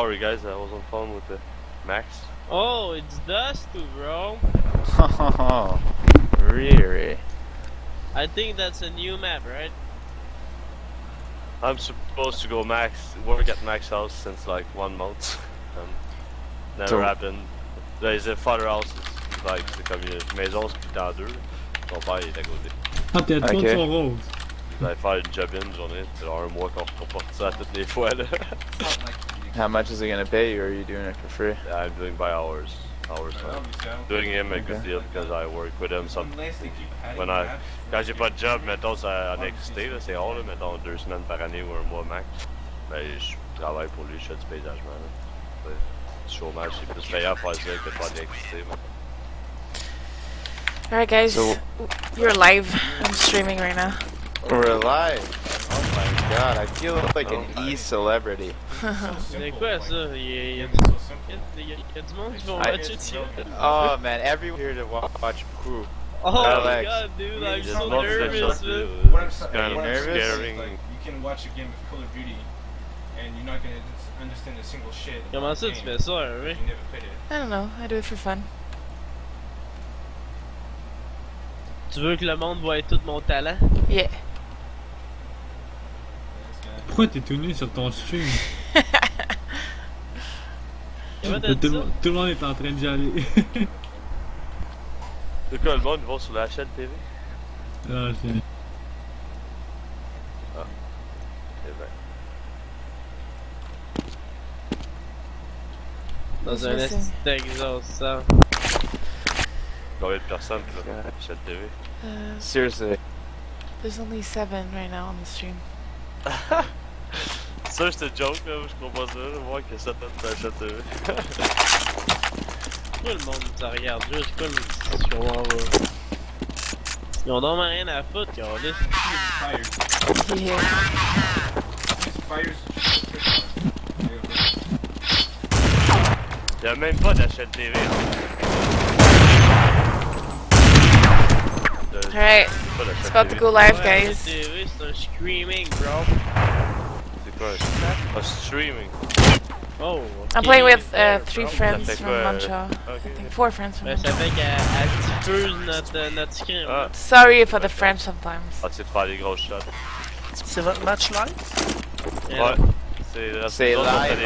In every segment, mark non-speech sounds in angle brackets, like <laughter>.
Sorry guys, I was on phone with the Max. Oh, it's Dusty, bro. <laughs> Really? I think that's a new map, right? I'm supposed to go Max, work at Max house since like one month. <laughs> Um, never So- happened. There's a father house, it's like c'est comme une maison splittée en deux. Son père il est à côté. Ah, t'es à Ok. okay. son rose. J'allais faire une job in journée, c'est genre un mois qu'on reporte ça toutes les fois là. How much is it gonna pay you, or are you doing it for free? I'm doing by hours. Hours time. Doing him a good deal because I work with him some when I quand j'ai pas de job, mettons ça en existé là, c'est hors là, mettons deux semaines par année ou un mois max. Ben je travaille pour lui, je fais du paysagement là. Ouais. Du chômage, c'est plus payant faire ça que de faire de l'électricité. Alright, guys, So- you're live. I'm streaming right now. We're alive. Oh my god, I feel like an oh e-celebrity. <laughs> C'est quoi ça? Il y a, il y a- il y a- il y a du monde qui va watcher dessus. Oh man, everyone here to watch Crew. Oh my Alex. god, dude, I'm Il y a so du monde qui fait nervous, ça, man. What I'm, c'est sa- what I'm nervous? saying is, scaring. like, you can watch a game of Call of Duty and you're not gonna understand a single shit. about Comment ça the tu game. fais ça, oui? You never played it. I don't know. I do it for fun. Tu veux que le monde voie tout mon talent? Yeah. Pourquoi t'es tout nu sur ton stream? <laughs> Tout, le, ça? tout le monde est en train d'y aller. <laughs> C'est quoi le monde, ils vont sur la chaîne TV? ah, c'est... Eh ben, Dans un d'exhaust, ça. combien de personnes sur la chaîne TV? Uh, Seriously. there's only seven right now on the stream. Ça c'est une joke là, je comprends pas ça, là, moi que ça chaîne TV. Pourquoi le monde ça regarde juste? Quoi le je comprends pas. Ils ont donc rien à foutre, ils ont laissé. Fires. Yeah. Y'a même pas chaîne TV. hein. Alright, pas it's about to TV. go live, guys. la TV, c'est screaming, bro. C'est streaming? Oh. I'm playing with uh, three friends from quoi, euh, Montreal. I think four friends from Ben, ça Montreal. fait qu'elle diffuse notre, notre screen. Ah, Sorry for the French sometimes. c'est de faire des grosses shots. C'est votre match live? Yeah. Ouais. C'est là, C'est nous autres, on fait live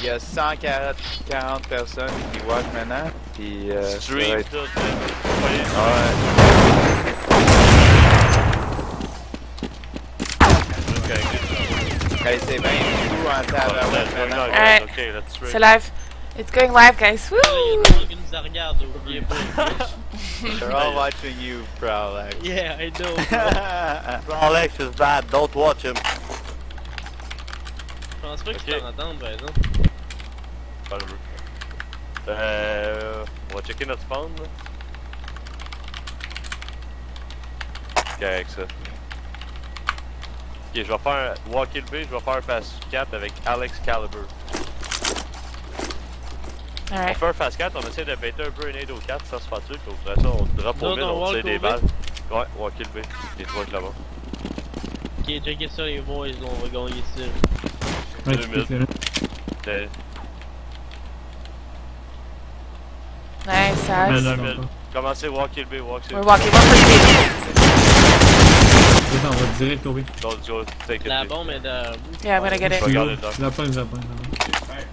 Il y a 140 40 personnes qui watch maintenant. Puis, euh, ça va Stream être- tout, man. Ah ouais. Ouais. Hey, c'est bien fou en tabarouette maintenant. Alright. Ok, let's C'est live. It's going live, guys. Il y a Woo! du monde qui nous regarde, oubliez pas. <laughs> They're all watching you, bro. Yeah, I know. <laughs> Alex is bad, don't watch him. Je pense pas que Ok. tu t'en entends, par exemple. Pas le- Euh, on va checker notre spawn là. Ok, avec ça. Ok, je vais faire Walkie le B, je vais faire Fast 4 avec Alex Caliber. On Alright. fait un Fast 4, on essaie de bêter un peu un aid au 4 sans se faire tuer, puis après ça on drop Non, au mid, non, on tire des balles. Ouais, Walkie le B, les trois là-bas. Ok, checkez ça les boys, on va gagner ça. Ouais, Nice, Mais Saz. là, deux non, minutes. pas. Commencez Walkie le B, Walkie le We're B. walking one for speed. Attends, on va direct au B. Don't go, take it. La easy. bombe est de. Yeah, I'm gonna get it. vais regarder dedans. La pogne, la pogne, la pogne.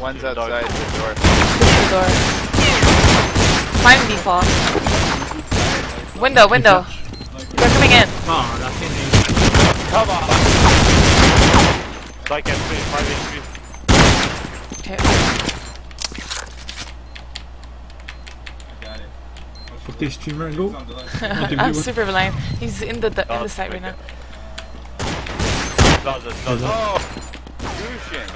One's outside the door. The door. Find default. Window, window. They're coming in. Ah, la fin. Come on! 5 HP, 5 HP. Okay. Got it. Faut que t'es streamer, go. It's on the left. Oh, t'es I'm super blind. He's in the, the in Oh, the site right okay. now. Closet, closet. Oh! Lucian!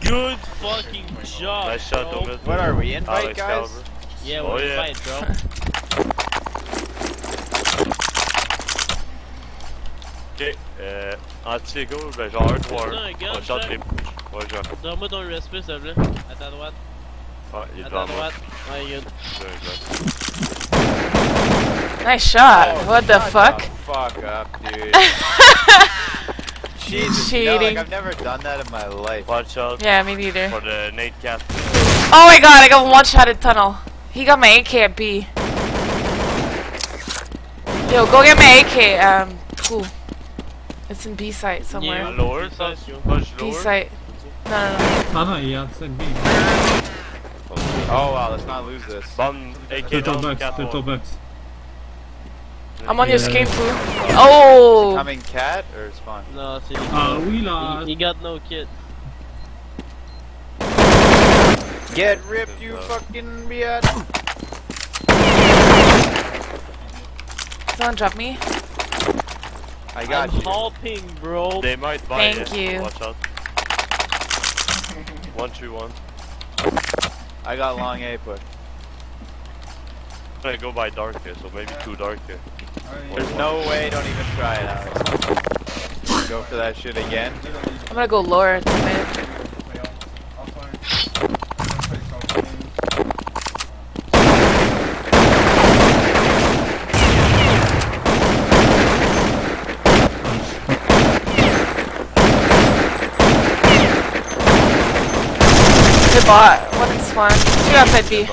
Good fucking job. Nice shot bro. au. What are we, invite Alex guys? Caliber. Yeah, Oh, we're yeah. fight, <laughs> bro. Ok, euh, anti-ego, ben genre un T'as un 3 gun, On shot ça? les Ouais, genre. Donne-moi ton USB, s'il te plaît. À ta droite. Ouais, il est À devant ta moi. good. J'ai un gun. Nice shot. Oh, what the shut fuck? fuck up, dude. <laughs> cheating. like I've never done that in my life. Watch out Yeah, me neither. for the Nate Cat. Oh my god, I got one shot at tunnel. He got my AK at B. Yo, go get my AK. Um, cool. It's in B site somewhere. Yeah. Lower, so push B site. No, no, no. Ah non, il est outside B. Oh wow, let's not lose this. Bomb AK Turtle down, box, cat turtle wall. I'm on your Yeah. screen, fool. Oh! Coming cat or spawn? No, c'est. Ah oui là! He, he got no kit. Get ripped, you fucking bitch! Someone drop me. I got I'm you. hopping, bro. They might buy Thank it. you. Watch out. <laughs> One through one. I got long A push. I'm gonna go by dark here, so maybe two dark here. There's no way, don't even try it, Alex. Go for that shit again. I'm gonna go lower to mid. Good bot. One in spawn. Two outside B.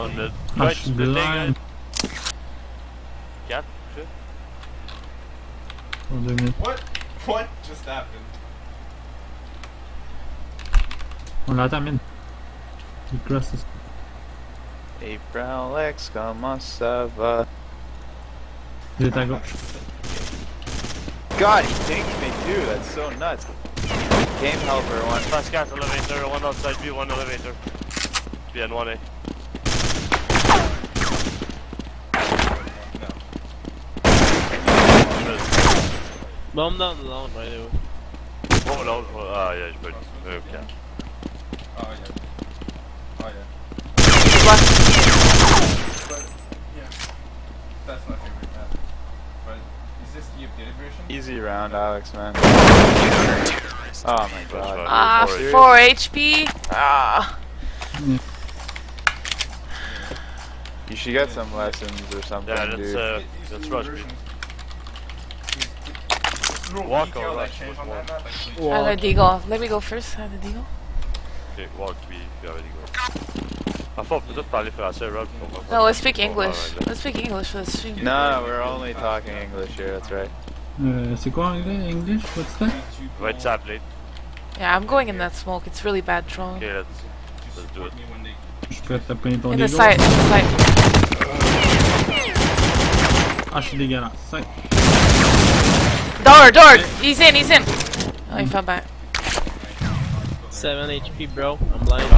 On the Ah, right, je suis splitting blind. it. Cat, shit. En deux minutes. What? What just happened? On l'attend, mine. Il cross this. April X, comment ça va? Il est à gauche. God, he dinked me too, that's so nuts. Game helper one. Fast cat, elevator, one outside B, one elevator. B and one A. Bomb down the long, by the way. Oh no, oh, ah yeah, je peux le. Ok. Oh yeah. Oh yeah. Left. But yeah, that's my favorite map. But is this the updated version? Easy round, Alex, man. Oh my god. Ah, Four 4 HP. Ah. You should get some lessons or something, Yeah, let's dude. uh, It- the new rush B. version. It's no Walk detail or that rush, changed which on one? that map, actually. I have a deagle. Let me go first. I have a deagle. Ok, walk B, puis avec des gars. Enfin, on peut peut-être parler français, Rob. on va pas- No, let's speak English. Let's speak English for the stream. No, we're only talking English here, that's right. Euh, c'est quoi anglais? English? What's that? Right side plate. Yeah, I'm going in that smoke. It's really bad drone. Ok, let's, let's do it. Me when they- Je suis prêt à prendre ton In the dégo. site. In the site. Je suis dégueulasse. Door. Door. He's in. He's in. Oh, he fell back. 7 HP, bro. I'm blind.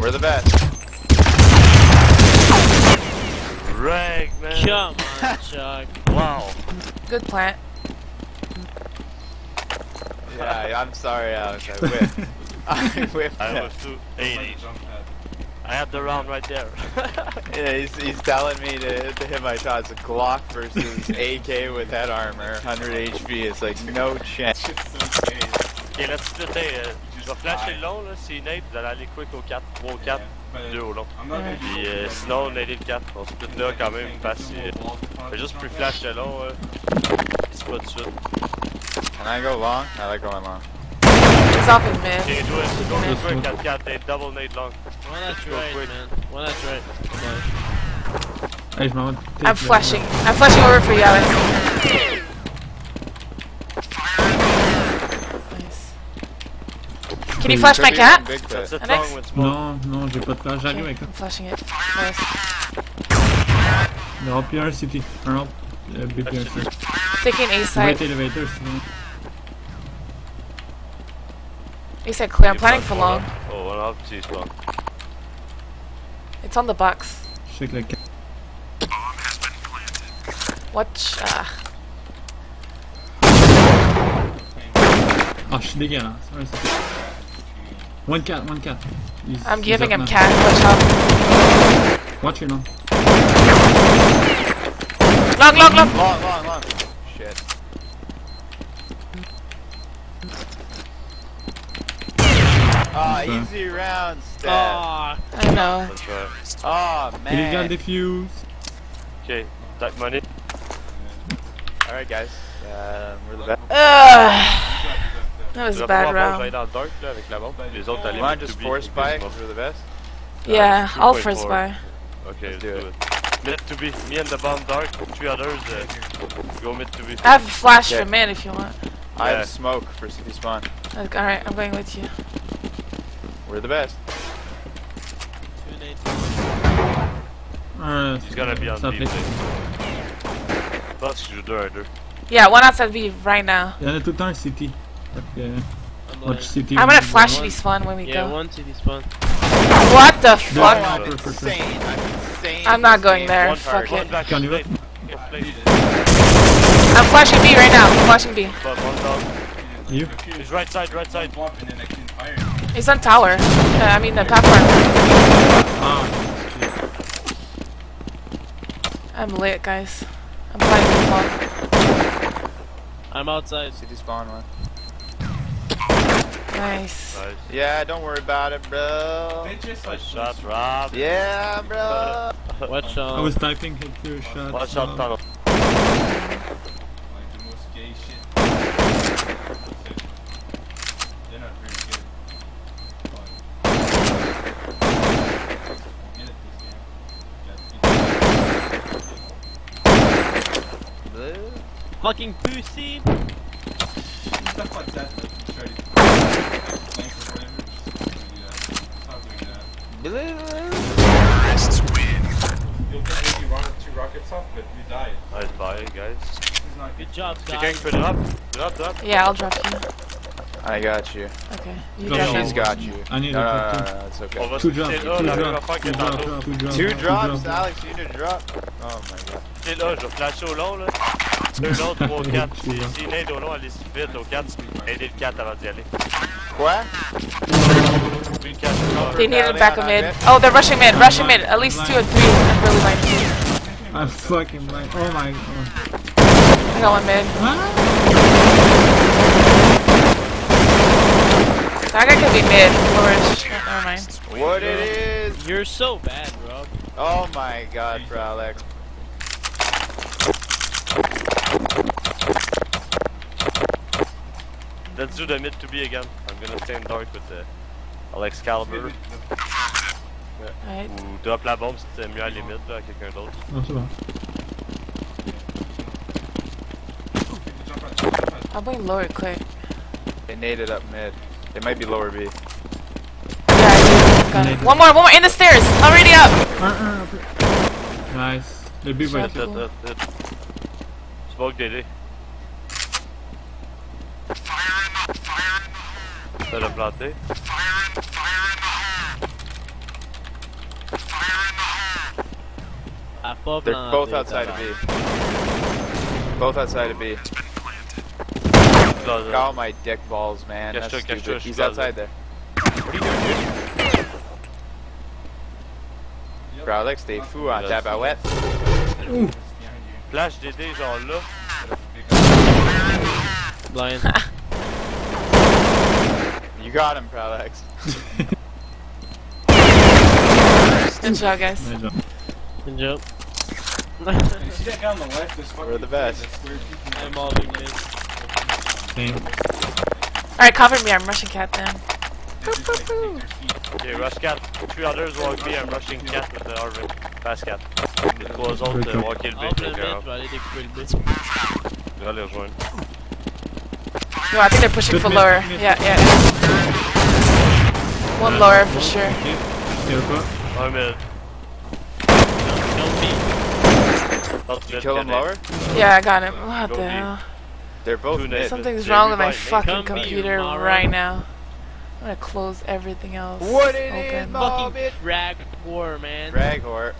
We're the best. Rag, man. Come on, Chuck. <laughs> Wow. Good plant. Yeah, I'm sorry, Alex, I whipped. <laughs> I whipped I him. was too 80. Jump pad. I have the round right there. <laughs> Yeah, he's, he's telling me to, to hit my shots. A Glock versus <laughs> AK with head armor, 100 HP. It's like no chance. It's so gay. ok, let's splitter. Euh, je vais flasher le long, là. Si Nate, vous allez aller quick au 4, 3 au 4, But 2 au long. I'm not gonna Puis be- euh, sinon, on est le 4. On split là quand même, parce que. Fais juste plus flash le long, euh. C'est pas tout de suite. Can I go long? I like going long. He's off in mid. Ok, do it. Go Yes, quick, good. 4 4 Nate, double Nate long. Why not Go right, man? Why not right? Come on. Hey, je m'en vais. peut-être, I'm flashing. I'm flashing over for you, Alex. Nice. Can you flash my Could be one cat? Big pit. That's it Alex? long. Non, non, j'ai pas de flash. J'arrive avec I'm flashing it. Nice. Le hop, puis un CT. Un hop. B, puis un CT. Taking A Right side. elevator, sinon. A said clear. I'm planning for long. Oh, one up, T spawn. It's on the box. Je sais que le ca- Watch. Ah. Ah, je suis dégueulasse. Un CT. One cat, one cat. He's- I'm giving him now. cat. Watch out. Watch your long. Long, long, long. Long, long, long. Shit. Ah, Okay. easy round, stat. Aw, I know. That's right. Oh, Il got man. defused. Okay, take money. Alright, guys. Um, we're the best. Ugh. That was a bad round. aller dans le dark là, avec la bombe. Les autres, allez You wanna just to be- force buy? smoke. 'Cause we're the best? Yeah, two I'll point first four. buy. Okay, Let's let's do do it. it. Mid to be. Me and the bomb dark. Three others. Uh, go mid to be. I have a flash Okay. for mid if you want. I Yeah. have smoke for city spawn. Like, Alright, I'm going with you. We're the best. two. Euh, He's gonna be on ça B. fait- Je pense qu'il joue 2 à 2. Yeah, one outside B right now. Yeah, y en a tout le temps un city. Fait que, euh, I'm watch blind. city. I'm gonna flash one. these spawn when we Yeah, go. one city spawn. What the Yeah. fuck? I'm insane. I'm insane. I'm not going there. One Fuck target. it. Back. Can you play. play. I'm flashing B right now. I'm flashing B. One down. You? He's right side, right side. He's on tower. Uh, I mean the platform. I'm lit, guys. I'm playing the ball. I'm outside. City spawn one. Nice. Nice. Yeah, don't worry about it, bro. They just shot, Rob. Yeah, bro. Watch out. I was typing hit your shot. Watch out, tunnel. like the most gay shit. They're not very good. But get it this game. Fucking pussy. Stuff like that, like you try to flank or whatever, just do that. Stop doing that. You'll get maybe run two rockets off, but you die. Nice buy, guys. This is not Good job, Quelqu'un guys. qui peut drop? Drop, drop. Yeah, I'll drop you. I got you. Okay. You Go drop on. She's me. got you. I need uh, oh, no, a no, no, drop no, too. no, it's On okay. va Two se drops, quitter two là, la même drops, affaire two que drops, tantôt. two drops. Two two drops, Alex. You need a drop. Oh my god. Tu sais là, je vais flasher au long là. 2, 3, 3, 4. Si, si nade au long, allez vite au 4. Aidez le 4 avant d'y aller. Quoi? Puis le 4, They need Down it back on of mid. mid. Oh, they're rushing mid. Rushing mid. At least two or three. I'm really blind. I'm fucking blind. Oh my god. I got one mid. That guy could be mid. Lourish. Never mind. What it is? You're so bad, Rob. Oh my god, for Alex. Let's do the mid to be again. I'm gonna stay in dark with the Alex Caliber. Alright. Ou drop la bombe si c'est mieux à la limite là, à quelqu'un d'autre. Non, c'est bon. I'll bring lower quick. They naded up mid. They might be lower B. Yeah, I do. Got it. One more, one more. In the stairs. Already up. Un, un, après. Nice. Le B va Shot. être Hit, hit, hit. Smoke DD. Ça l'a planté. Ah, pas They're both outside of tabarnak. B. Both outside of B. Close Oh my dick balls, man. Catch That's two, catch stupid. two, He's close outside there. What are you doing, dude? Bro, Alex, they fou en tabarouette. Flash DD genre là. Blind. You got him, bro, Alex. Good job, guys. Nice job. Good job. You see that guy on the left? This fucking We're the best. that square peeking I'm all big mid. Alright, cover me. I'm rushing cat then. They just, like, take their feet. Okay, rush cat. Three others walk B, I'm rushing cat with the Arvin. Fast cat. Les trois autres euh, walk le B, Entre le donc mid, euh, je vais aller découper le mid. je vais les rejoindre. No, I think they're pushing Good for mid, lower. mid. Yeah, yeah. One lower for sure. Ok. Tire pas. Un mid. Don't You kill him lower? Yeah, I got him. What Go the B. hell? They're both Two mid. Something's Yeah, wrong with my fucking computer Mara. right now. I'm gonna close everything else. What it is, open. Mom? Fucking it- frag war, man. Drag whore.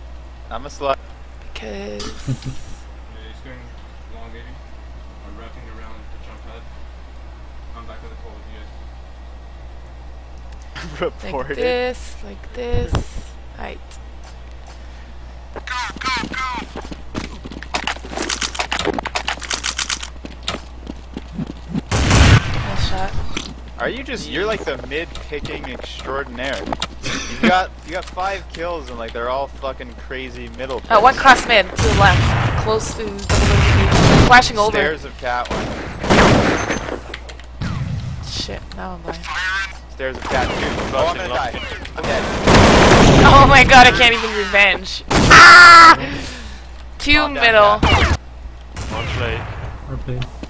I'm a slut. Cause <laughs> Yeah, he's going elongating or wrapping around the jump pad. I'm back with the pole with you guys. <laughs> like Reported. this, like this. Right. Nice shot. Are you just you're like the mid picking extraordinaire. You got you got five kills and like they're all fucking crazy middle. Uh, one picks. cross mid to the left, close to double flashing over. Stairs of cat one. Shit, now I'm blind. Stairs of cat two. Oh, I'm gonna die. I'm dead. Oh my god, I can't even revenge. Ah! <laughs> Two middle. One play. Our play.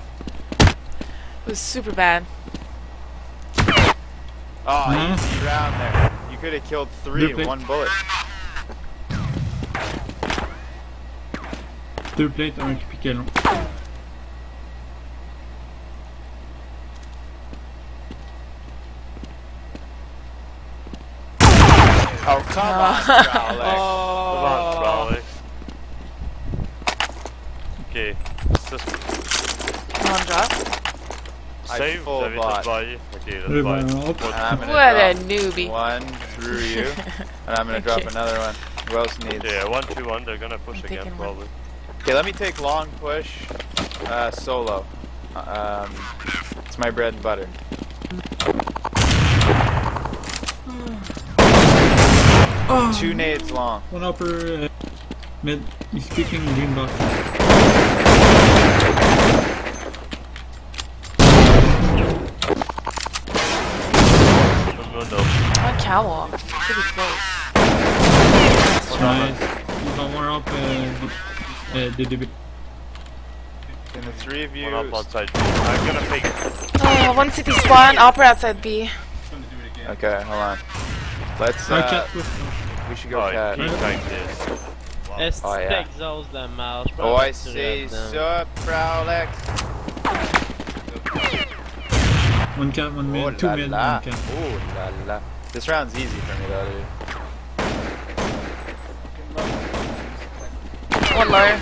It was super bad. Oh, easy round there. You could have killed three in one bullet. Deux plates, un qui piquait long. Oh come on, oh. Growler. Come on, <laughs> bro. Okay. It's just One drop. I save. full Vous avez bot. Ok, let's buy. ben, hop. And I'm gonna What a newbie. one through you, <laughs> and I'm gonna drop Okay. another one. Who else needs? Yeah, one, two, one. They're gonna push I'm again, taking one. probably. Okay, let me take long push, uh, solo. Um, it's my bread and butter. <sighs> Two nades long. One upper uh, mid. He's speaking green box. One. Pretty close. Nice. Ils vont voir up euh, euh, des débuts. And the three of you. One up outside. I'm gonna pick. Oh, uh, one city spawn, opera outside B. Just gonna do it again. Okay, hold on. Let's. Uh, we should go Oh, cat. he tanked this. Est-ce Oh, yeah. t'exauces de marche? Oh, I say so, Prowlex. One cat, one mid, Oh two la mid, la. one cat. Oh la la. This round's easy for me though, dude. One lower.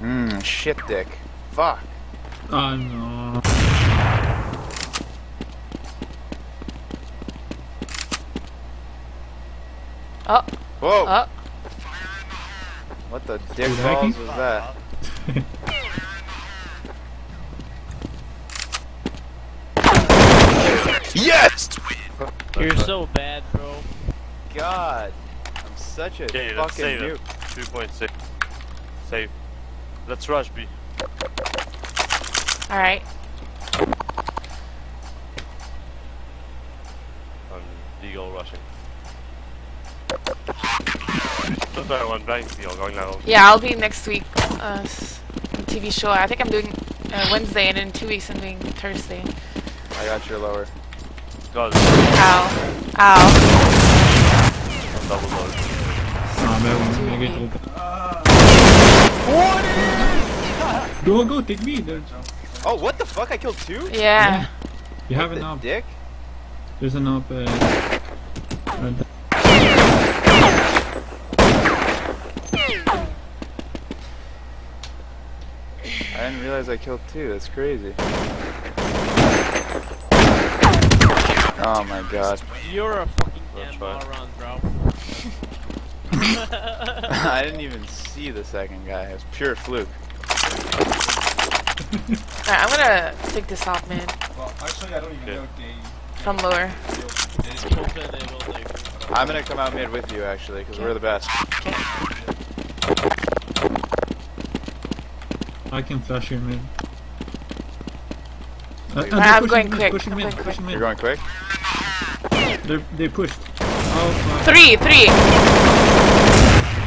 Mmm, shit dick. Fuck. Ah non. Oh, Whoa! oh. What the dick Good balls was that? <laughs> yes! You're so bad, bro. God, I'm such a Okay, let's fucking save noob. 2.6. Save. Let's rush B. Alright. I'm legal rushing. Just that one blank, puis on gagne la ronde. Yeah, I'll be next week. Uh, TV show. I think I'm doing uh, Wednesday, and in two weeks I'm doing Thursday. I got your lower. God, Ow. Ow. on double doors. Ah ben oui, le gars est trop fort. Go, go, take me. There's, Oh, what the fuck? I killed two? Yeah. you have the an up. dick? There's an up. Uh, uh, I didn't realize I killed two. That's crazy. Oh my god. You're a fucking That's damn moron, bro. <laughs> <laughs> I didn't even see the second guy. It was pure fluke. Alright, I'm gonna take this off, man. Well, actually, I don't even Yeah. know if they From lower. feel Open it, will do. I'm gonna come out mid with you actually, because we're the best. I can flash your mid. Uh, Alright, they're I'm going mid, quick, Pushing I'm mid, going quick. pushing You're mid. going quick? They're, they pushed. Oh, fuck. Three, three.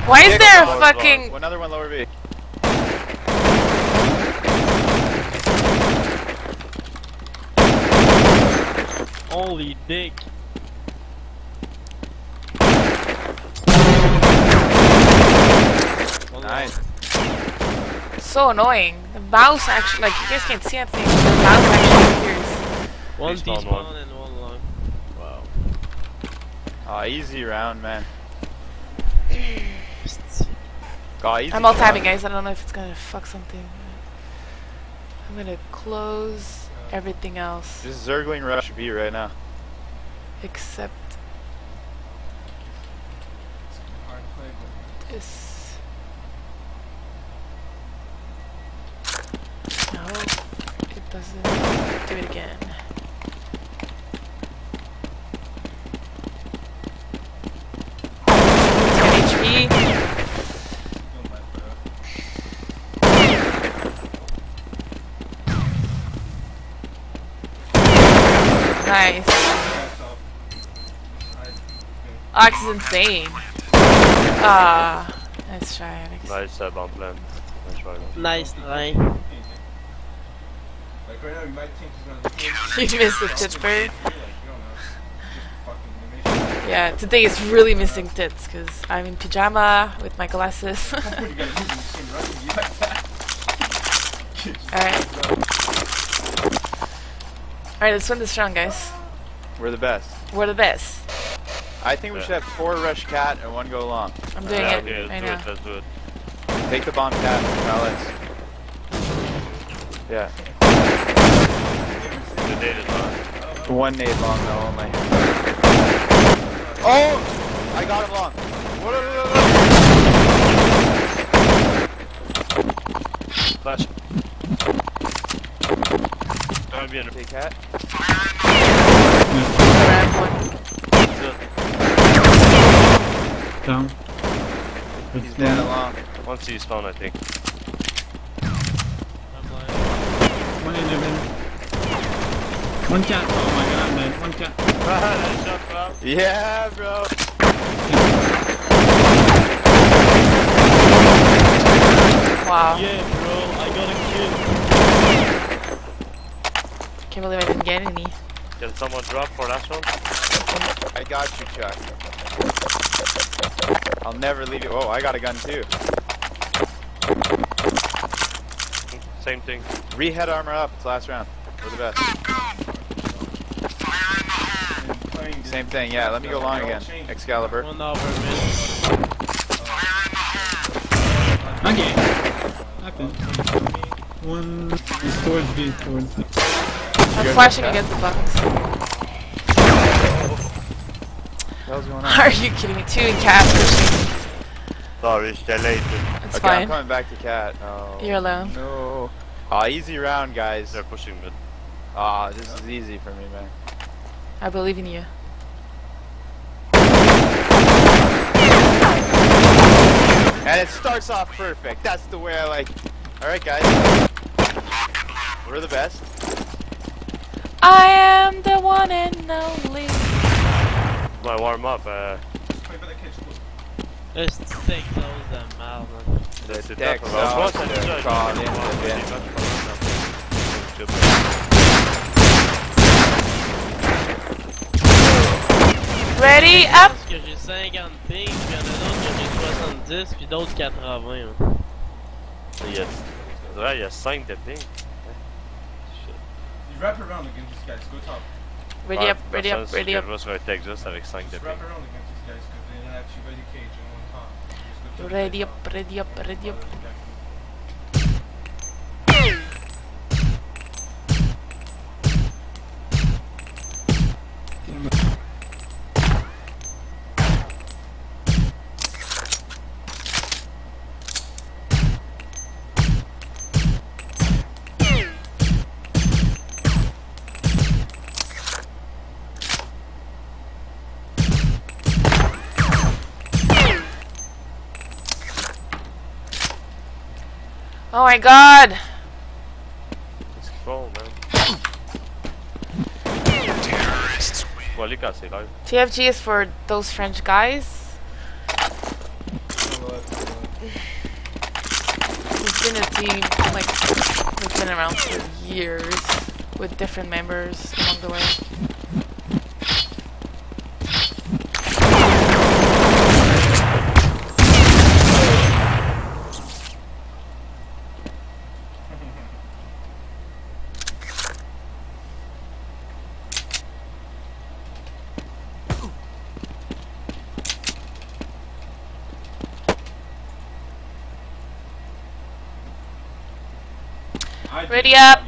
Why is Dick there a balls, fucking... Another one lower B. Holy dick. Nice. So annoying. The mouse actually, like, you guys can't see anything. The mouse actually appears. One Please T spawn spawn one. and one long. Wow. Aw, easy round, man. <sighs> Easy I'm all tabbing, guys. I don't know if it's gonna fuck something. I'm gonna close everything else Just Zergling rush B right now. except hard to play, but this. No, it doesn't. Do it again. Nice. That's all. I, Ox is insane. Ah, nice try, Alex. Nice uh, bomb plan. Nice try. Nice try. like right now, you might think he's <laughs> gonna. You missed the tits bird. Like, you don't know. Just fucking animation. Yeah, today is really missing tits because I'm in pajama with my glasses. <laughs> You gotta use the same recipe like that. Alright. Alright, let's win this round, guys. We're the best. We're the best. I think we should have four rush cat and one go long. I'm doing Yeah, it okay, right let's now. do it. Let's do it. Take the bomb cat, Alex. Yeah. The date is on. One nade long though only. Oh! I got him long. Flash. Don't be in the Take cat. Grab one. Down. He's dead along. One C spawn, I think. One in there. One cat. Oh my god, I'm. One cat. nice shot, Bob. Yeah, bro. Wow. yeah, bro, I got a kill. Can't believe I didn't get any. Can someone drop for last one? I got you, Chuck. I'll never leave you. Oh, I got a gun too. Same thing. Rehead armor up. It's last round. We're the best. Same thing. Yeah, let me go long again. Excalibur. One over mid. Okay. Okay. One is towards B, towards B. I'm flashing against the box. What the going on? Are you kidding me? Two in cat pushing. Sorry, it's delayed. It's Okay, I'm coming back to cat. Oh. You're alone. No. Ah, easy round, guys. They're pushing mid. Ah, this is easy for me, man. I believe in you. And it starts off perfect. That's the way I like. All right, guys. We're the best. I am the one and only. My warm up, uh, Play by the kitchen. Let's take those that merde, man. c'est c'est decks top. out, Je pense que they're c'est called déjà in the bin. Ready up. Parce que j'ai 50 ping, puis y'en a d'autres que j'ai 70, puis d'autres 80. hein. Il y a, c'est vrai, il y a 5 de ping. You wrap around against these guys. Go top. Ready Ouais, up, ready up, ready up. lèvera sur un Texas avec 5 de Just wrap around against these guys because they don't have you by the cage and one top. Just go to Ready up, ready up, ready up. Oh my god! Qu'ils font, man? Faut aller casser l'air. TFG is for those French guys. It's been a team, like, it's been around for years with different members along the way. I did Ready up!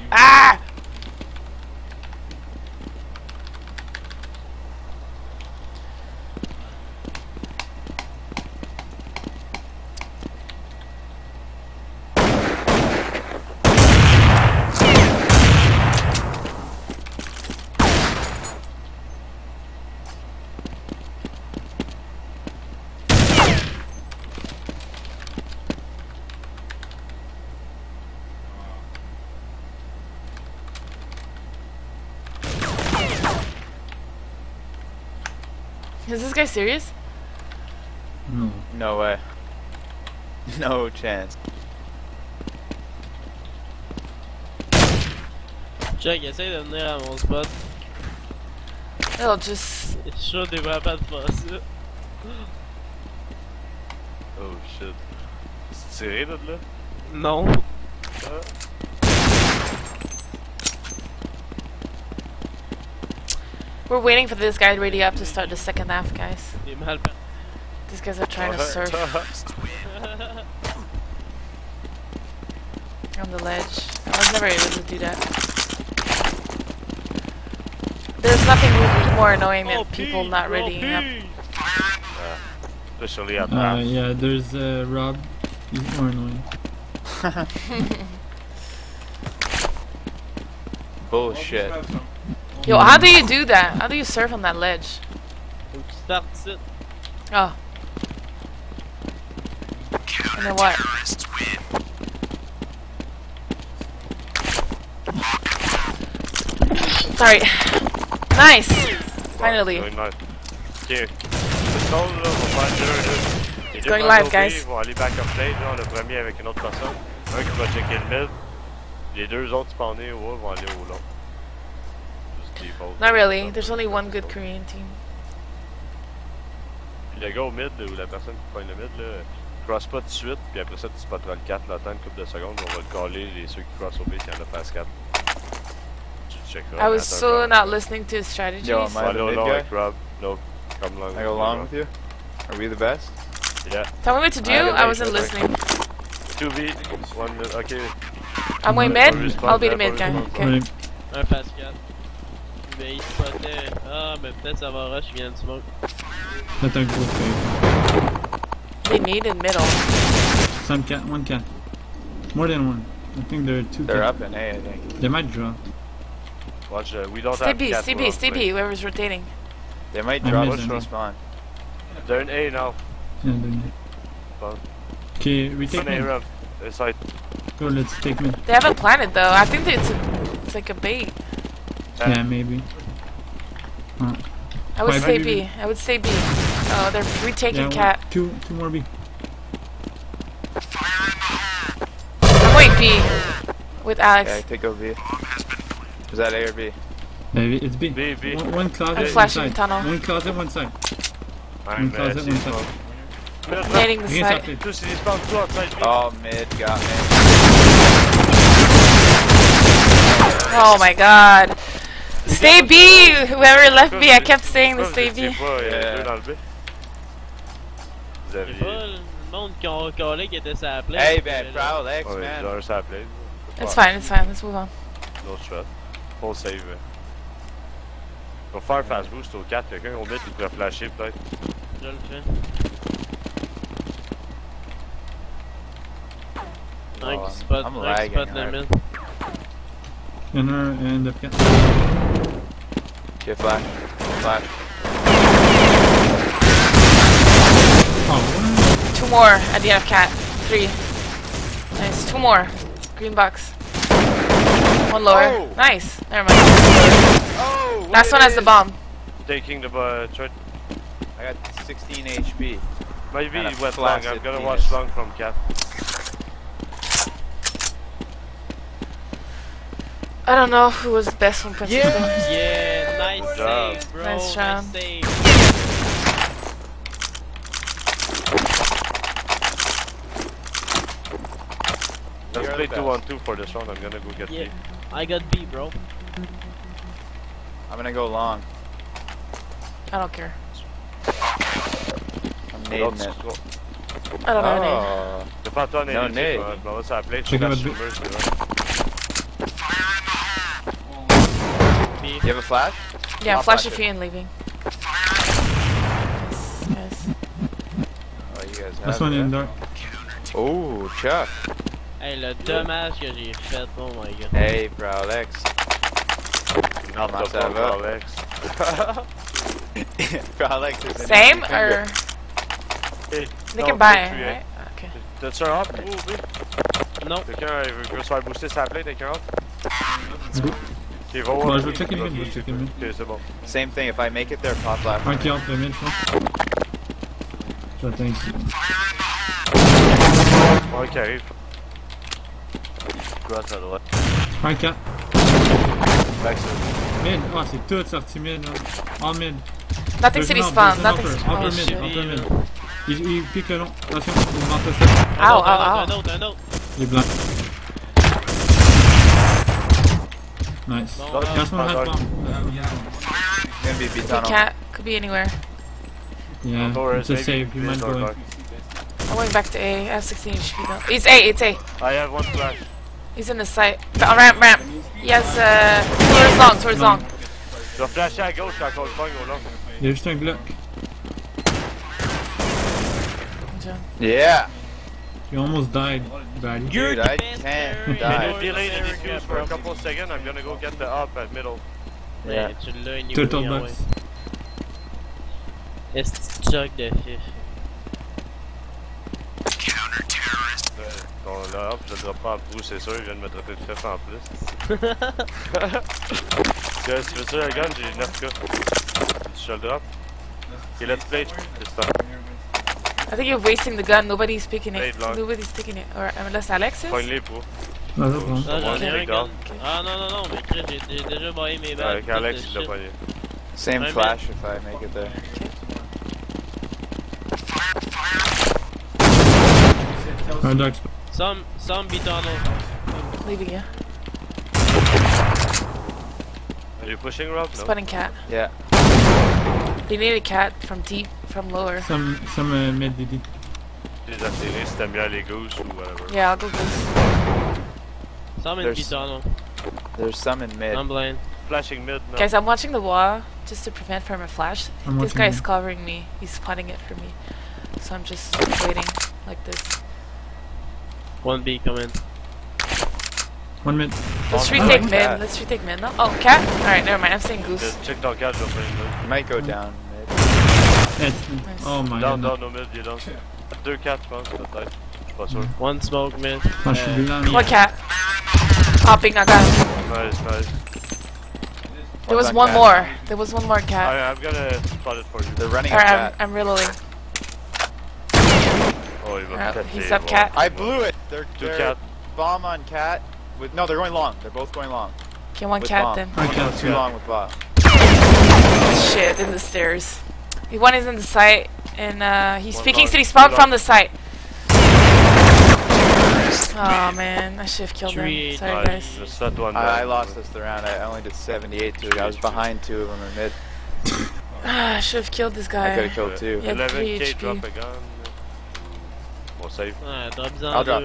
Is this guy serious? No. No way. <laughs> No chance. Check, essaye de venir à mon spot. It'll just. Je suis sûr que t'es pas de faire ça. Oh shit. C'est tiré de là? Non. Ah. We're waiting for this guy to ready up to start the second half, guys. T'es mal parti. These guys are trying to surf <laughs> on the ledge. I was never able to do that. There's nothing more annoying than people not readying up. Especially at Uh, yeah, there's uh, Rob. He's more annoying. <laughs> Bullshit. Yo, how do you do that? How do you surf on that ledge? Faut que tu startes ici. Oh. And then what? Sorry. Nice! Finally. Uh, going live. Ok. C'est drôle là, on va faire deux là. Les deux Going live, OP guys. vont aller back up play, genre le premier avec une autre personne. Un qui va checker le mid. Les deux autres spawnés au haut vont aller au long. Juste. Not really. There's only one good Korean team. Puis le gars au mid, ou la personne qui pogne le mid, là, cross pas tout de suite, puis après ça tu spotteras le 4, là, attends une couple de secondes, on va le caller, les ceux qui cross au B, s'il y en a passe 4. Tu checkeras. I was attends, so not listening to his strategies. Yo, am On I va aller the au mid long guy? avec Rob. No, come long. I go along with you? Are we the best? Yeah. Tell me what to do. I have wasn't listening. 2v, 1 mid, ok. I'm going Pas mid. respawn, I'll be the pas mid guy. respawn. Okay. Allez, Un pass 4. Mais il spottait. Ah, mais peut-être ça va rush, il vient de smoke. faites un gros fake. They need in middle. Some cat, one cat. More than one. I think there are two They're cats. up in A, I think. They might drop. Watch, uh, we don't Stay have B, cat stay B, round, stay but B, whoever's rotating. They might I drop missed us them. respawn. They're in A now. Yeah, they're Fun. Okay, retake One A mid. ramp. Inside. Go, let's take mid. They haven't planted though. I think it's a, it's like a bait. Yeah, maybe. I would say maybe- B. I would say B. Oh, they're retaking Yeah, cat. two more B. I'm going B with Alex. Okay, take over B. Is that A or B? Maybe it's B. B, B. One, one closet, I'm one flashing side. tunnel. One closet, one side. I'm One closet, one side. Nading the side. update. Tous, ils spawn tout outside B. Oh, mid got me. Oh my god. Stay B! Whoever left B, I kept saying to Pourquoi stay vous étiez B. pas Yeah. deux dans le B? Vous C'est aviez... pas le monde qui ont qui était sur play. Hey, man, Prowl X, oh, Ouais, man. genre ça appelait. It's fine, it's fine. Let's move on. No stress. Full save. Eh? On va faire fast boost au 4. Quelqu'un au mid qui pourrait flasher peut-être. Je le fais. Un Oh, spot, I'm lagging spot le hard. mid. Gunner and the cat. Okay, flash. Flash. Oh, what? Two more at the end of cat. Three. Nice. Two more. Green box. One lower. Oh. Nice. Never mind. Oh! Last it one has the bomb. Taking the uh. I got 16 HP. Maybe And a he long. I'm gonna watch long from cat. I don't know who was the best one Princess though. Yeah, nice Good job. save, bro. Nice job. save. Let's play the 2 on best. 2 for this round. I'm gonna go get Yeah. B. I got B, bro. I'm gonna go long. I don't care. I'm L'autre, nading it. c'est. I don't know her name. Oh. C'est pas toi, No Nelly. nade. Je vais sur la plate. Check Je out flash B. sur c'est vrai. B. You have a flash? Yeah, I'll flash flash if it. you ain't leaving. Yes, yes. Oh, you guys have Last one in dark. Oh, Chuck. Hey, le dommage que j'ai fait, oh my god. Hey, Prowl X. Not Comment the ça fuck, va? Alex. <laughs> Prowl X is Same or finger. Hey, they non, can buy it, right? Oh, okay. T'as-tu un hop? Oh, B. Non. Quelqu'un uh, veut veut se faire booster sa plate avec un hop? Ok, va voir. Bon, je vais checker le mid, je vais checker le mid. Ok, c'est bon. Same thing. If I make it there, pop left. Un qui entre le mid, je pense. J'attends ici. Un qui arrive. Cross à droite. Un 4. Back sur. Mid. Ah, c'est tout sorti mid, là. En mid. Nothing city spawn, no- nothing city spawn. Oh, mid, mid. Il, il pique le long. Attention, il manque ça. Ow, autre, ow, un ow. autre, un autre. Il est blanc. Nice. Bon, Cache mon ah, head dog. bomb. Gonna be B We tunnel. can't. Could be anywhere. Yeah, Door it's a save. You might go in. dark. I'm going back to A. I have 16 HP though. It's A, it's A. I have one flash. He's in the site. Uh, ramp, ramp. He has, uh, towards long, towards long. Je vais flasher à gauche, encore le pogne au long. Il y a juste un Glock. Yeah. You almost died, Daddy. Dude, I can't die. your Delay the for a couple seconds. I'm gonna go get the up at middle. Yeah. Ouais, tu l'as anyway, Turtle box. Est-ce que jog de fif? Ton là, hop, je le drop pas en prou, c'est sûr. Il vient de me dropper le fef en plus. Si tu veux ça, le gun, j'ai 9k. Je le drop. Ok, let's play. C'est ça. I think you're wasting the gun. Nobody's picking it. Play it long. Nobody's picking it. Or unless Alex is. Pogne-les, pro. Ah. Ah, j'en ai Ouais, un d'accord. gun. Ah non, non, non, mais Chris, j'ai j'ai déjà baillé mes balles. Avec Alex, il l'a shit. Same flash if I make it there. Un dog. Some, some be tunnel. Leaving you. Are you pushing, Rob? No. Spotting cat. Yeah. They need a cat from deep, from lower. Some, some uh, mid DD. Les attirer si t'aimes bien les gooses ou whatever. Yeah, I'll go goose. Some in There's- be. There's some in mid. I'm blind. Flashing mid now. Guys, I'm watching the wall just to prevent from a flash. I'm This watching guy's you. covering me. He's spotting it for me. So I'm just waiting like this. One B coming. One mid. Let's Oh, retake I mid. that. Let's retake mid. No? Oh, cat? Alright, never mind. I'm saying goose. Just Check ton cadre, je vais prendre mid. You might go down mid. It's, oh my Down, god. down, no mid, il est down. 2-4, je pense, peut-être. Je suis pas sûr. One smoke mid. Ah, je suis Euh, blanc. One cat. Hopping, I got him. Nice, nice. There was one cat. more. There was one more cat. I, I'm gonna spot it for you. They're running a Alright, I'm, cat. I'm reloading. Oh, il va Alright, he's up cat. I blew it. They're, Two they're cat. bomb on cat. With no, they're going long. They're both going long. Okay, one With cat bomb. then. Un too yeah. long with bomb. Shit, in the stairs. The one is in the site, and uh, he's One peeking long, city two spawn from the site. Oh man, I should have killed him. Three, Sorry Nice, guys. Just that one I, I lost this round. I only did 78 to it. I was behind two of them in mid. <coughs> I should have killed this guy. I could have killed two. Yeah, 11k, 3 drop a gun. Bon, save. Ouais, drop en I'll drop.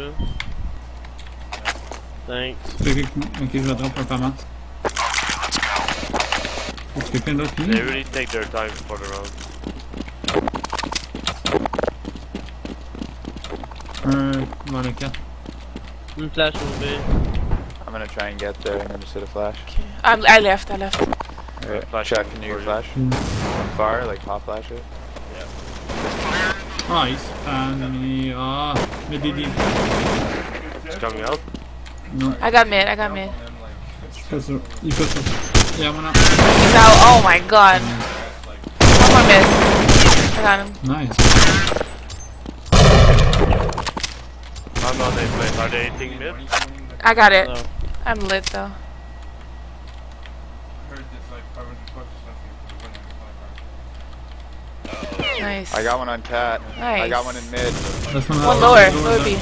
Deux. Thanks. Ok, ok, je vais drop un pas mal. Est-ce que quelqu'un d'autre qui They really take their time for the round. Un, dans le 4. Une flash au B. I'm gonna try and get there and then just hit a flash. I'm, I left, I left. Alright, Flash Chuck, can you for flash? Mm. From far, like hot flash it? Ah, il spam me. Ah, mid DD. It's coming out. Non, I got mid, I got mid. pas sûr. Il peut ça. Yeah, mon arme. He's out. Oh my god. One more mid. I got him. Nice. I'm on a play. Are they hitting mid? I got it. No. I'm lit though. Heard it's like 500 bucks or something for winning. Nice. I got one on cat. I got one in mid. That's one, One lower, lower B.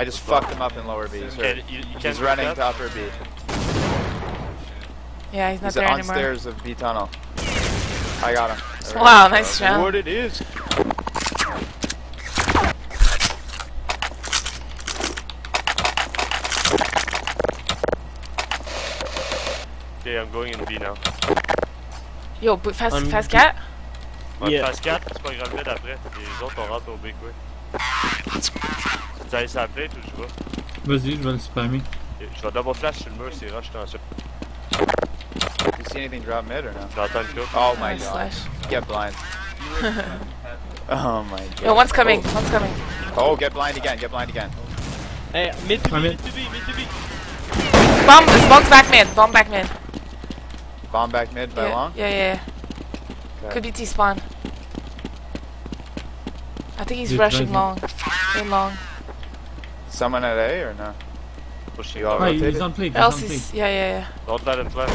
I just fucked him up in lower B. Sir. Okay, you, you He's running that? to upper B. Yeah, he's not He's there on anymore. stairs of B tunnel. I got him. Wow, nice round. What it is? Okay, I'm going in B now. Yo, but fast, I'm- fast cat. Ouais, Yeah. phase 4, c'est pas grave mid après. Les autres, on rentre au B quick. Tu as sa plate ou je vais? Vas-y, je vais le spammer. Ok, Je vais double flash sur le mur, c'est rush dans ça. You see anything drop mid or no? J'entends le coup. Oh my Nice god. slash. Get blind. <laughs> Oh my god. Yo, one's coming. One's coming. Oh, get blind again. Get blind again. Hey, mid to B, I'm in. mid to B, mid to B. Bomb, smoke back mid. Bomb back mid. Bomb back mid by yeah, long? yeah, yeah, yeah. Okay. Could be T spawn. I think he's Dude, rushing right long. In long. Someone at A or no? Pushing You all rotated? he's on plate, he's on plate. yeah, yeah, yeah. Don't let him flash.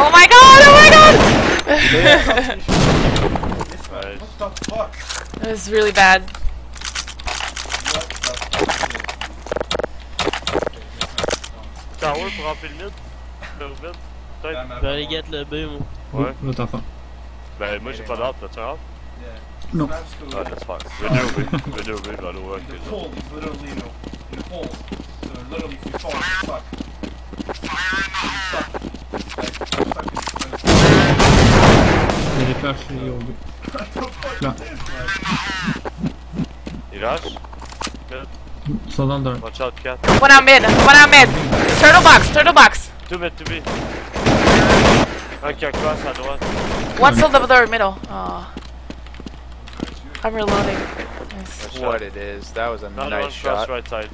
Oh my god, oh my god! This man, Nice. what the fuck? it was really bad. What the? Tower pour remplir le mid. Le mid. Peut-être. Je vais aller get le B, moi. Ouais. L'autre enfant. Ben, moi j'ai pas d'art, t'as-tu un art? Yeah. No. Map's. Ah, that's fine. Je vais deux, je vais deux, je vais aller voir In the les autres. pool, he's literally in, a, in a hole. So literally, if you fall, you're stuck. You're stuck. Like, you're stuck in Il y a des flashs et au B. Là. Il rush? Ils sont dans le dark. Watch out, cat. One out mid, one out mid. Turtle box, turtle box. Two mid, two B. Un qui a cross à droite. One still the middle. Oh. I'm reloading. Nice. What it is. That was a Another nice one cross shot. right side.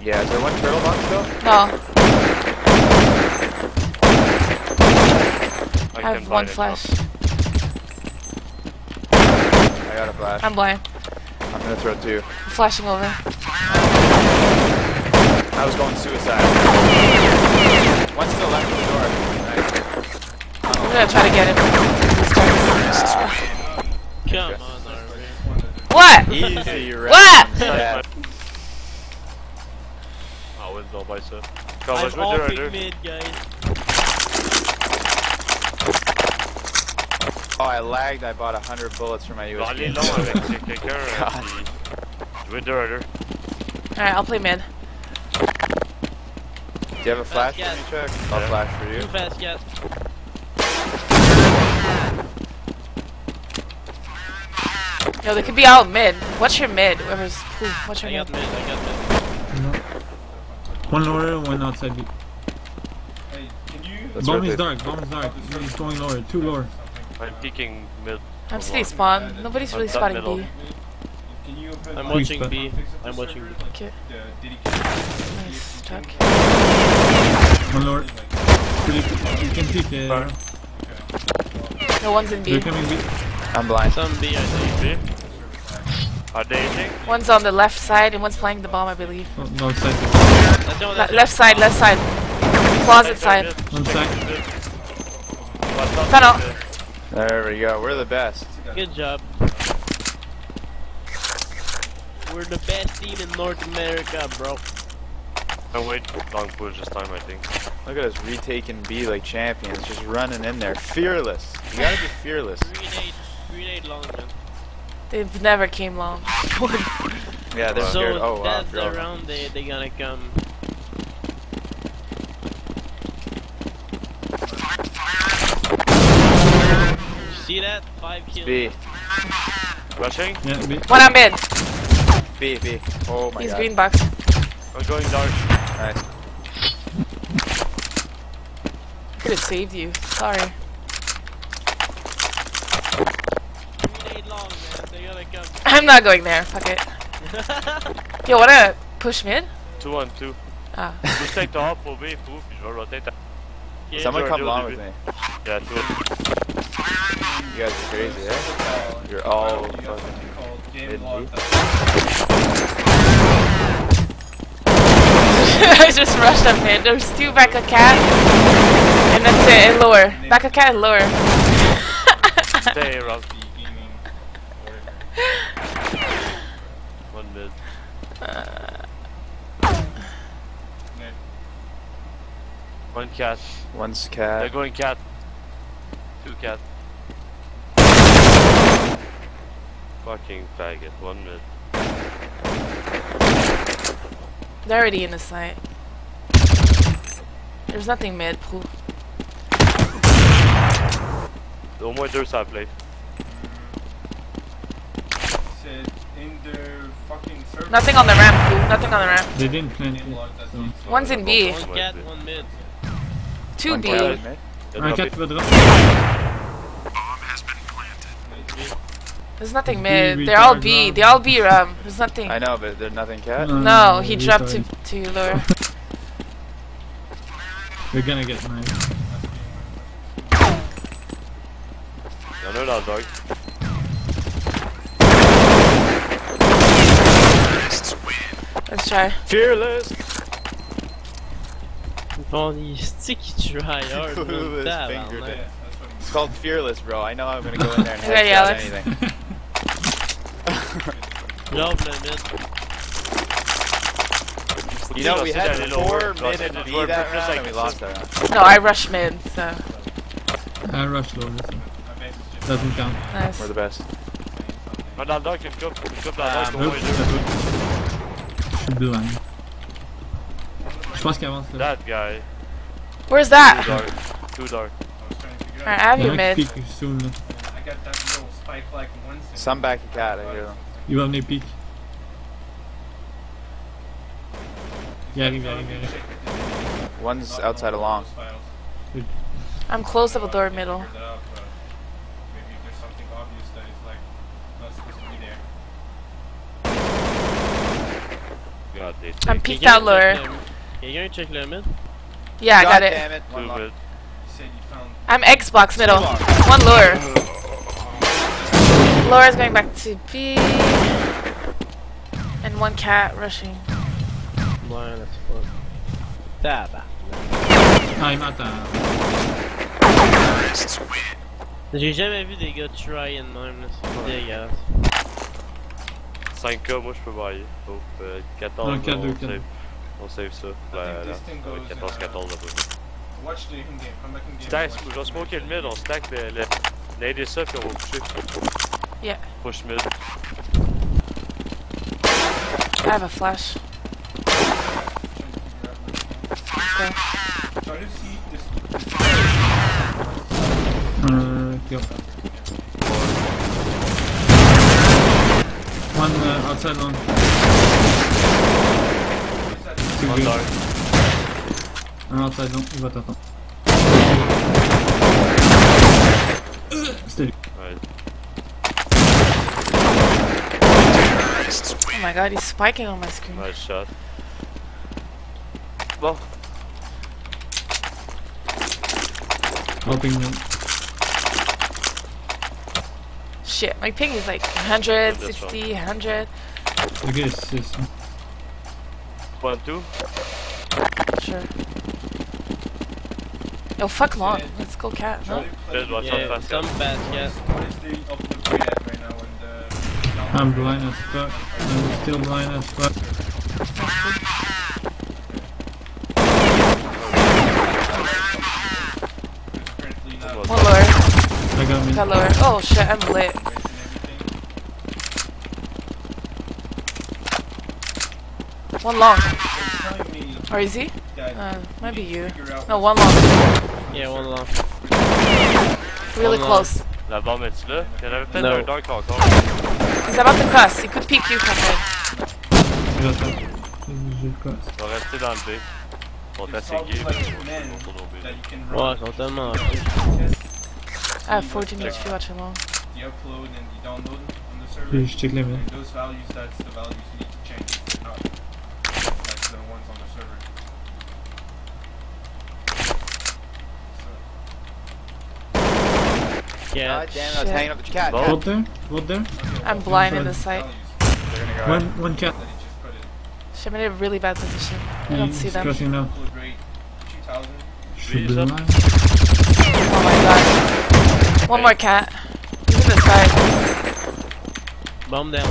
Yeah, is there one turtle box though? No, I, I have one blind him flash. I got a flash. I'm blind. I'm gonna throw two. I'm flashing over. I was going suicide. One still left of the door. Nice. I'm gonna try to get him. Come on, Arby. What? Easy, right? What? Yeah. Ouais, non, pas ça. Quand on I'm jouer all deux à big deux. mid, guys. Oh, I lagged. I bought a 100 bullets for my Je vais aller USB. long avec c'est quelqu'un God. qui... Jouer deux à deux. Alright, I'll play mid. Do you have a flash for Yeah. me, Chuck? I'll Yeah. flash for you. Too fast, cat. Yo, they could be out mid. What's your mid? Whoever's who? What's your I got mid? mid, I got mid. One lower, one outside B. Hey, can you... Let's Bomb is rotate. dark, bomb is dark. He's going lower, two lower. I'm peeking mid. I'm city spawn. Nobody's really That spotting middle. B. Can you open... I'm watching spot. B. fix up the I'm watching B. Okay. The dedication. Nice, Chuck. One lower. You can peek. Fire. No one's in B. they're coming B. I'm blind. Some B, I think. B. Are they hitting? One's on the left side and one's playing the bomb, I believe. Oh, no, outside. That's Le- that's left side, left side. Closet side. One side. Tunnel. There we go. We're the best. Good job. We're the best team in North America, bro. I'm wait long push this time, I think. Look at us retaking B like champions, just running in there, fearless. You gotta be fearless. Grenade, grenade long, man. They've never came long. <laughs> Yeah, they're So scared. Oh wow. that's girl. the they they gonna come. See that? Five kills. B, Rushing? Yeah, B. One on mid. B, B. Oh my He's god. green box. I'm going dark. Nice. Could have saved you. Sorry. Grenade long, man. They gonna come. I'm not going there. Fuck it. <laughs> Yo, wanna push mid? Two on two. Ah. Juste take the hop au B, fou, puis je vais rotate. Yeah, Someone come along with me. Yeah, two. You guys are crazy, eh? You're all You fucking. something called game mid log. B. <laughs> I just rushed up mid. There's two back a cat. And that's it, and lower. Back a cat and lower. <laughs> Stay around. Gaming, whatever. One mid. Mid. One cat. One's cat. They're going cat. Two cat. Fucking faggot. One mid. They're already in the site. There's nothing mid. Pooh. Au moins deux sur la plate. Said in the fucking server. Nothing on the ramp. Pooh. Nothing on the ramp. They didn't plant Game it. log, that's So. what it's One's in B. One cat, one mid. Two One B. cat, mid. Il a Un droppé. 4 va drop. There's nothing B, mid. They're all B. Rob. They all B, Ram. There's nothing. I know, but there's nothing cat. Uh, no, he dropped to, retard. to lower. <laughs> We're gonna get knife. Y'en a un dans le dog. Let's try. Fearless! Bon, il sticky qui tue. It's called Fearless, bro. I know I'm gonna go in there and <laughs> headshot yeah, anything. <laughs> You know, we had four mid and that round, and we lost that round. No, I rushed mid, so. I rushed low, so. Doesn't count. Nice. We're the best. 2 hein. Je pense qu'il avance là. That guy. Where's that? Too dark. Too dark. Alright, I have you mid. soon là. Some back you cat, it here. Il va venir pique. Il arrive, I'm il. One's outside along. I'm close up the door middle. God, they I'm take peeked out lower. check le- Quelqu'un check le mid? Yeah, I got it. damn it. two One lock. You said you found I'm Xbox middle. One lower. Laura's going back to B. And one cat rushing. Ouais, là, c'est pas. Tabarnak. Ah, il m'attend. J'ai jamais vu des gars try in même, là. C'est dégueulasse. 5K, moi je peux bailler. Sauf euh, 14, Non, 4, on, 2, 4. save, on save ça. La, think la, this thing goes in, 14, 14 à peu près. watch the in game. Come back in game. Stack, watch je vais smoker le mid, on stack le. le L'aider ça, puis on va pusher. Yeah. Push mid. I have a flash. Try to One uh, outside long. Two One green. dark. Un outside long, il va t'attendre. C'était lui. Ouais. Oh my god, he's spiking on my screen. Nice shot. Well. Helping me. Shit, my ping is like 100, 60, 100. Okay, it's just. One, two. Sure. Oh, fuck long. Let's go cat. No? Mid, watch Yeah, out fast. some bad cat. What is the upload rate at right now? And uh, the I'm blind as fuck. I'm still blind as fuck. currently not One One lower. I got me. Got lower. Oh shit, I'm lit. racing everything. One long. It's telling me Or is he? that Uh, might be you. No, one long. Yeah, one long. Really One close. La bombe est-tu là? Il y en avait peut-être No. un dark encore. He's about to cross. He could peek you from mid. J'attends. Je cross. Il va rester dans le B. Ils sont it's assez always gays, like mais ils men vont tourner au B. that you can Ouais, ils sont tellement You hachés. I have 14 HP watching long. the upload and the download on the server. Puis je check les mains. And those values, that's the values you need to change. If they're not, that's the ones on the server. So, Yeah. God damn it, I was Shit. hanging up the cat. Bon. cat. Vote there? Vote there? okay, I'm blind in those the site. values They're gonna go One, out. one cat. that he just put in. Shit, I'm in a really bad position. I don't He's see them. crossing now. Upload rate 2000. Should be Please, up. Oh my god. One more cat. He's in the side. Bomb down.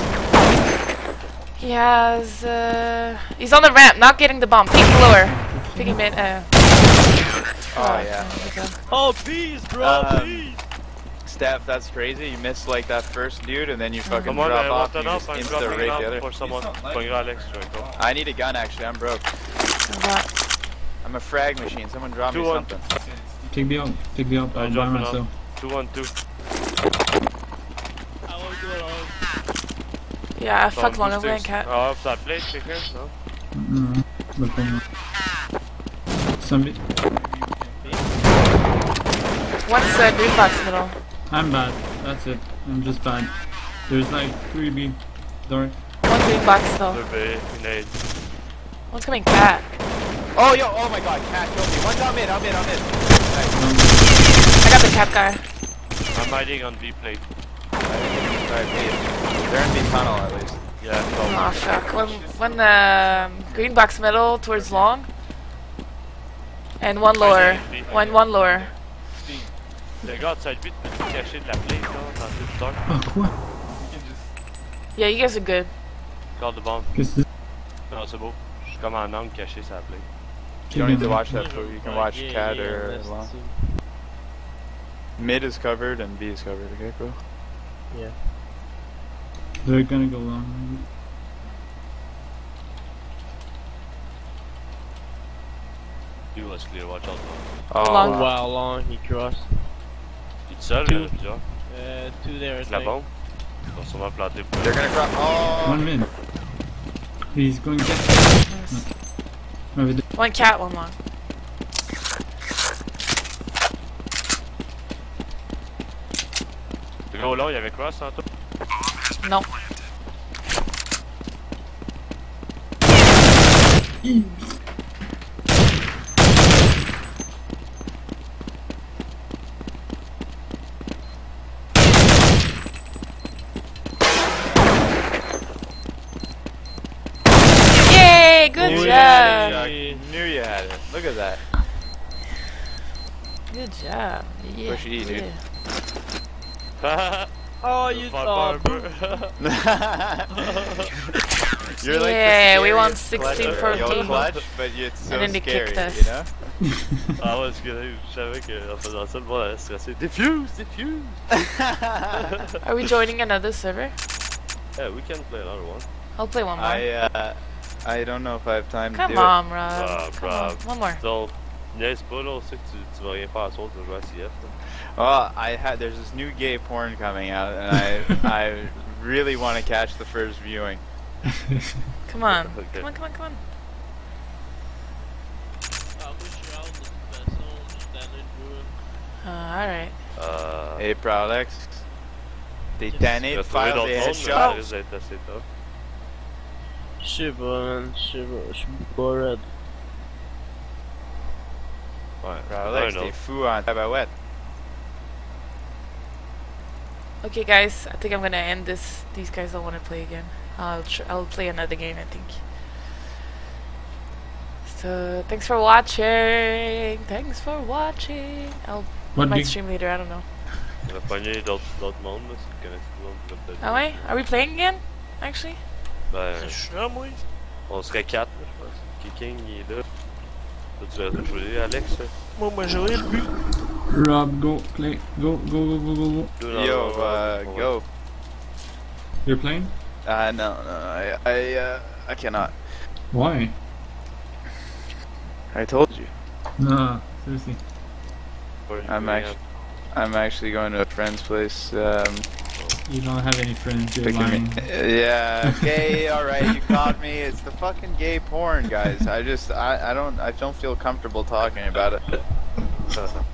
He has, uh... He's on the ramp, not getting the bomb. Peek lower. Peeking mid, uh... Oh, yeah. he's done. Oh, please, bro, Um, please. Steph, that's crazy. You missed like that first dude, and then you fucking Come on, drop man, off. want And you just up? I'm insta dropping rape the other. for someone. It's not Alex, tu? I need a gun actually. I'm broke. I'm a frag machine. Someone drop me Two on. something. Take me out. Take me out. I I'll buy drop myself. 2 1 2. I won't go along. Yeah, fuck long, I'm going cat. Ah, ça plate quelqu'un, non? Non, bah pas moi. Zombie. One's uh, green box middle. I'm bad. That's it. I'm just bad. There's like three B. Dark. One green box though. Deux B, une. One's coming cat. Oh, yo, oh my god, cat killed me. One's on mid, on mid, on mid. Nice. I got the cat guy. I'm hiding on B plate. Sorry, mid. They're in the tunnel at least. Yeah, no. Oh fuck. One, one um, green box middle towards long. And one lower. One, one lower. Le gars de side B, tu te cacher de la plate, là, dans le dark. Ah quoi? You can just. Yeah, you guys are good. Garde de bombe. Qu'est-ce que Non, c'est beau. Je suis comme en angle caché sur la plate. You don't need to watch that food. You can watch Yeah, cat yeah, or that's Mid is covered and B is covered, okay, bro? Yeah. They're gonna go long. You was clear, watch out. Oh, Long. Wow, long, he crossed. Il est seul, Two. il y en a plusieurs. Two there, I Avec la think. bombe. Ils vont sûrement planter pour They're gonna. Oh! One mid. He's going to get. Nice. One cat, one long. Le gros long, il y avait cross en tout. No. Won scariest 16 clutcher. You'll 14. clutch, but it's so And then they scary, kicked us. you know? ah ouais, c'est que je savais qu'en faisant ça, le monde allait stresser. Diffuse, diffuse! <laughs> Are we joining another server? Yeah, we can play another one. I'll play one more. I uh, I don't know if I have time Come to do on, Rob. Ah, Come on. Rob. One more. Donc, niaise pas là, on sait que tu, tu vas rien faire à soir, tu vas jouer à CF. Well, I had there's this new gay porn coming out, and I <laughs> I really want to catch the first viewing. <laughs> Come on. Come on, come on, come on. Moi, je suis out de toute façon, je suis tanné de jouer. Uh, alright. Euh, Hey, Prowlex. T'es Yes. tanné tu de vas trouver faire d'autres des mondes, mais ça headshots? risque d'être assez tough. Je sais pas, man. Je sais pas. Je bored. Ouais, Prowlex, un t'es autre. fou en tabarouette. Okay, guys. I think I'm gonna end this. These guys don't want to play again. I'll tr- I'll play another game. I think. So thanks for watching. Thanks for watching. I'll What might stream later. I don't know. On va pogner d'autres d'autres mondes, là, si tu connais tout le monde, tu vas peut-être. Ah ouais? Are we playing again? Actually? Ben, Je suis là, moi. on serait 4, je pense. Kicking, il est là. Toi, tu vas jouer, Alex? là? Moi, moi, j'aurais le but. Rob, go play. Go, go, go, go, go, go. Yo, uh, go. You're playing? Uh, no, no, I, I, uh, I cannot. Why? I told you. Nah, seriously. What are you I'm actually, I'm actually going to a friend's place. Um, You don't have any friends. You're lying. me. <laughs> Yeah, okay, all right, you caught me. It's the fucking gay porn, guys. I just, I, I don't, I don't feel comfortable talking about it. Ann? <laughs>